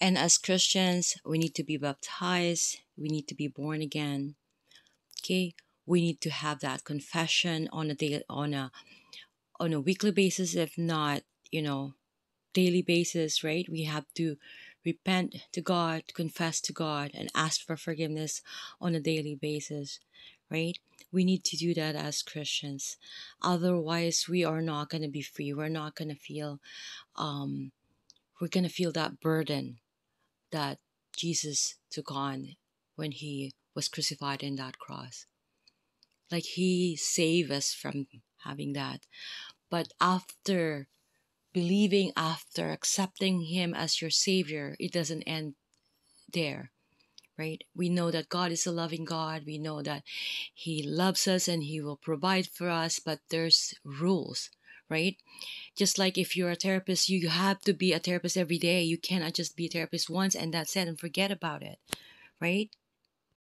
And as Christians, we need to be baptized, we need to be born again. Okay? We need to have that confession on a day on a on a weekly basis, if not, you know, daily basis, right? We have to repent to God, confess to God, and ask for forgiveness on a daily basis, right? We need to do that as Christians. Otherwise, we are not going to be free. We're not going to feel, um, we're going to feel that burden that Jesus took on when he was crucified in that cross. Like he saved us from having that. But after believing, after accepting him as your savior, it doesn't end there. Right? We know that God is a loving God. We know that He loves us and He will provide for us, but there's rules right? Just like if you're a therapist, you have to be a therapist every day. You cannot just be a therapist once and that's it and forget about it, right?